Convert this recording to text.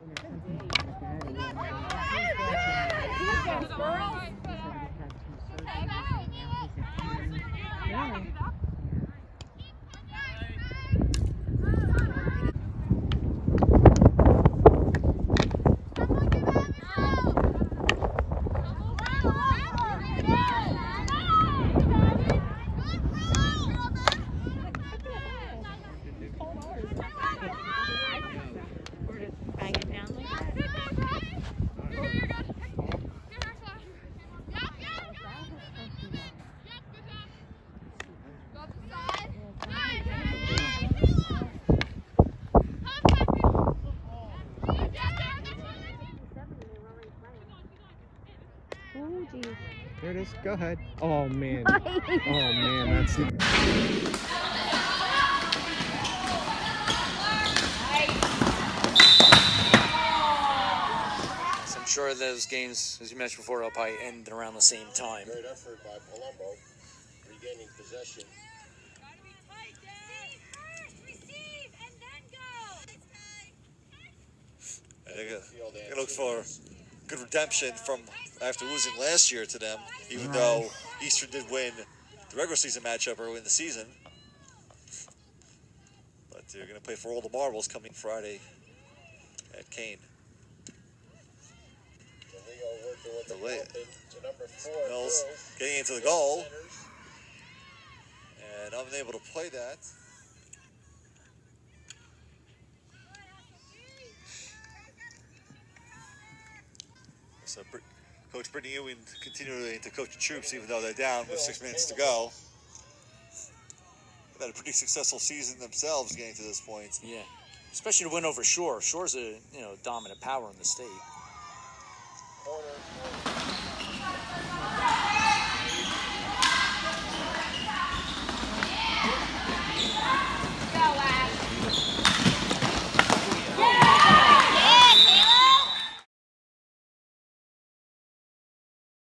Really? Bang it down like that. Geez. There it is. Go ahead. Oh man. Oh man, that's. So I'm sure those games, as you mentioned before, will probably end around the same time. Great effort by Palumbo, regaining possession. They're gonna, Field they're gonna look for good redemption from after losing last year to them, even though Eastern did win the regular season matchup early in the season. But they're gonna play for all the marbles coming Friday at Kane. Leo the The way- bump into number four. Mills Mills. getting into the goal Centers. and unable to play that. So Brit- Coach Brittany Ewing continuing to coach the troops even though they're down with six minutes to go. They've had a pretty successful season themselves getting to this point. Yeah, especially to win over Shore. Shore's a you know dominant power in the state. Corner.